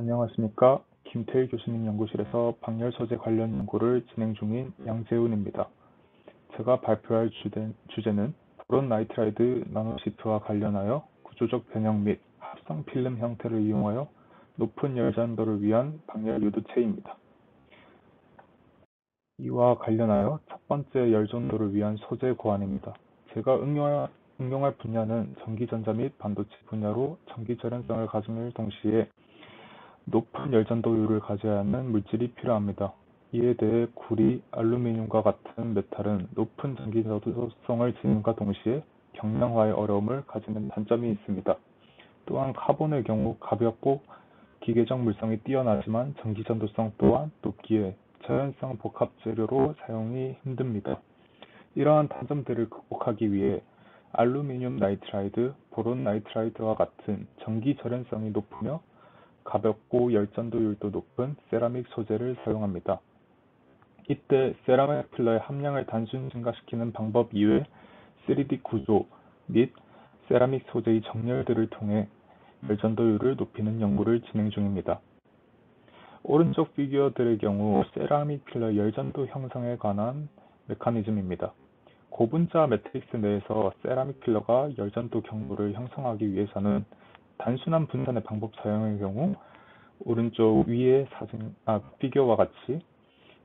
안녕하십니까. 김태일 교수님 연구실에서 방열 소재 관련 연구를 진행 중인 양재훈입니다. 제가 발표할 주제, 는 boron nitride nanosheet와 관련하여 구조적 변형 및 합성 필름 형태를 이용하여 높은 열전도를 위한 방열 유도체입니다. 이와 관련하여 첫 번째 열전도를 위한 소재 고안입니다. 제가 응용할, 응용할 분야는 전기전자 및 반도체 분야로 전기 절연성을 가짐을 동시에 높은 열전도율을 가져야 하는 물질이 필요합니다. 이에 대해 구리, 알루미늄과 같은 metal은 높은 전기전도성을 지님과 동시에 경량화의 어려움을 가지는 단점이 있습니다. 또한 카본의 경우 가볍고 기계적 물성이 뛰어나지만 전기 전도성 또한 높기에 절연성 복합 재료로 사용이 힘듭니다. 이러한 단점들을 극복하기 위해 알루미늄 nitride, boron nitride와 같은 전기 절연성이 높으며 가볍고 열전도율도 높은 세라믹 소재를 사용합니다. 이때 세라믹 filler의 함량을 단순 증가시키는 방법 이외 3D 구조 및 세라믹 소재의 정렬들을 통해 열전도율을 높이는 연구를 진행 중입니다. 오른쪽 figure들의 경우 세라믹 필러 열전도 형성에 관한 메커니즘입니다. 고분자 매트릭스 내에서 세라믹 filler가 열전도 경로를 형성하기 위해서는 단순한 분산의 방법 사용의 경우 오른쪽 위의 사진, 아, 비교와 같이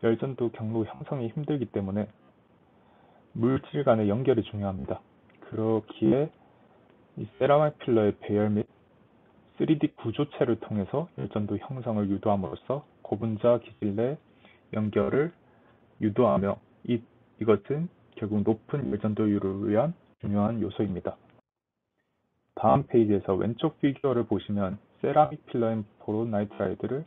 열전도 경로 형성이 힘들기 때문에 물질 간의 연결이 중요합니다. 그렇기에 이 세라믹 필러의 배열 및 3D 구조체를 통해서 열전도 형성을 유도함으로써 고분자 기질 내 연결을 유도하며 이, 이것은 결국 높은 열전도율을 위한 중요한 요소입니다. 다음 페이지에서 왼쪽 figure를 보시면 세라믹 필러인 보로나이트라이드를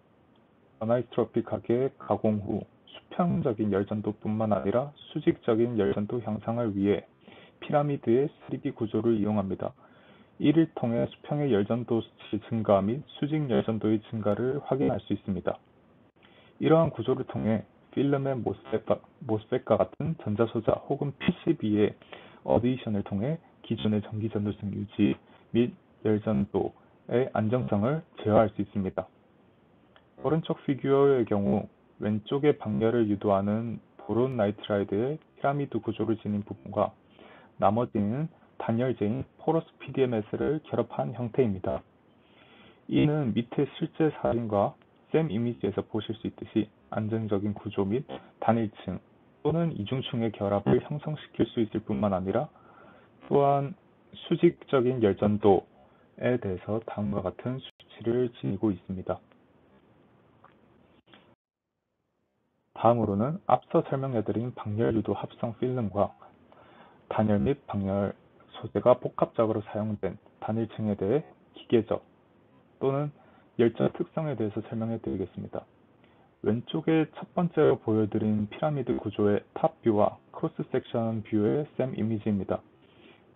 어나이트로픽하게 가공 후 수평적인 열전도뿐만 아니라 수직적인 열전도 형상을 위해 피라미드의 3D 구조를 이용합니다. 이를 통해 수평의 열전도 증가 및 수직 열전도의 증가를 확인할 수 있습니다. 이러한 구조를 통해 필름의 MOSFET과, MOSFET과 같은 전자소자 혹은 PCB의 addition을 통해 기존의 전기 전도성 유지 및 열전도의 안정성을 제어할 수 있습니다. 오른쪽 figure의 경우 왼쪽의 방열을 유도하는 boron nitride의 피라미드 구조를 지닌 부분과 나머지는 단열재인 porous PDMS를 결합한 형태입니다. 이는 밑에 실제 사진과 샘 이미지에서 보실 수 있듯이 안정적인 구조 및 단일층 또는 이중층의 결합을 형성시킬 수 있을 뿐만 아니라 또한 수직적인 열전도에 대해서 다음과 같은 수치를 지니고 있습니다. 다음으로는 앞서 설명해드린 방열 유도 합성 필름과 단열 및 방열 소재가 복합적으로 사용된 단일층에 대해 기계적 또는 열전 특성에 대해서 설명해 드리겠습니다. 왼쪽에 첫 번째로 보여드린 피라미드 구조의 top view와 cross section view의 SEM 이미지입니다.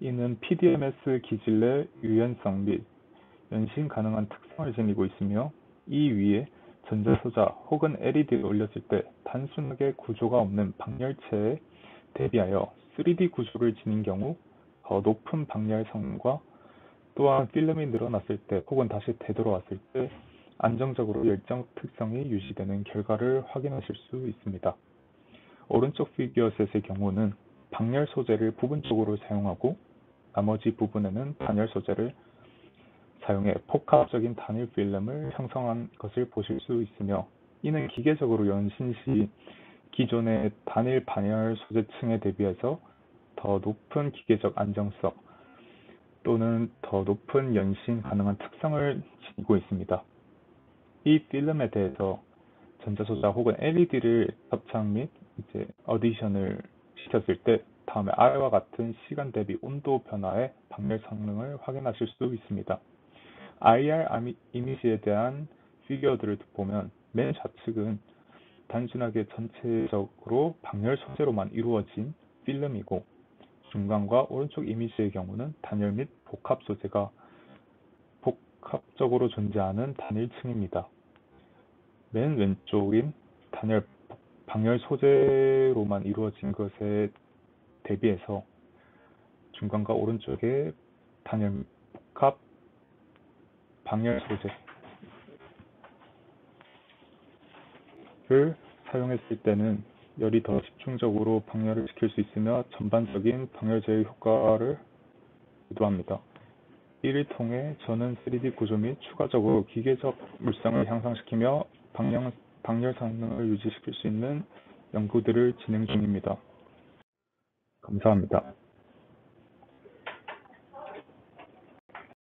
이는 PDMS 기질 내 유연성 및 연신 가능한 특성을 지니고 있으며 이 위에 전자소자 혹은 LED를 올렸을 때 단순하게 구조가 없는 방열체에 대비하여 3D 구조를 지닌 경우 더 높은 방열 성능과 또한 필름이 늘어났을 때 혹은 다시 되돌아왔을 때 안정적으로 열정 특성이 유지되는 결과를 확인하실 수 있습니다. 오른쪽 피규어 셋의 경우는 방열 소재를 부분적으로 사용하고 나머지 부분에는 단열 소재를 사용해 복합적인 단일 필름을 형성한 것을 보실 수 있으며 이는 기계적으로 연신 시 기존의 단일 반열 소재층에 대비해서 더 높은 기계적 안정성 또는 더 높은 연신 가능한 특성을 지니고 있습니다. 이 필름에 대해서 전자소자 혹은 LED를 접착 및 이제 어디션을 시켰을 때 다음에 아래와 같은 시간 대비 온도 변화의 방열 성능을 확인하실 수 있습니다. IR 이미지에 대한 피규어들을 보면 맨 좌측은 단순하게 전체적으로 방열 소재로만 이루어진 필름이고 중간과 오른쪽 이미지의 경우는 단열 및 복합 소재가 복합적으로 존재하는 단일층입니다. 맨 왼쪽인 단열 방열 소재로만 이루어진 것에 대비해서 중간과 오른쪽에 단열 복합 방열 소재 방식을 사용했을 때는 열이 더 집중적으로 방열을 시킬 수 있으며 전반적인 방열 제어 효과를 유도합니다. 이를 통해 저는 3D 구조 및 추가적으로 기계적 물성을 향상시키며 방열 성능을 유지시킬 수 있는 연구들을 진행 중입니다. 감사합니다.